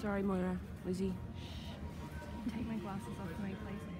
Sorry, Moira. Lizzie. Take my glasses off for me, please.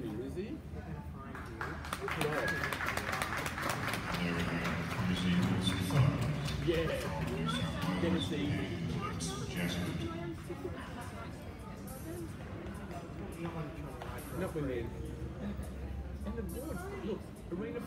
go. Museum is confirmed. Yeah. Tennessee. Suggested. Not when they're. And the board, look, Arena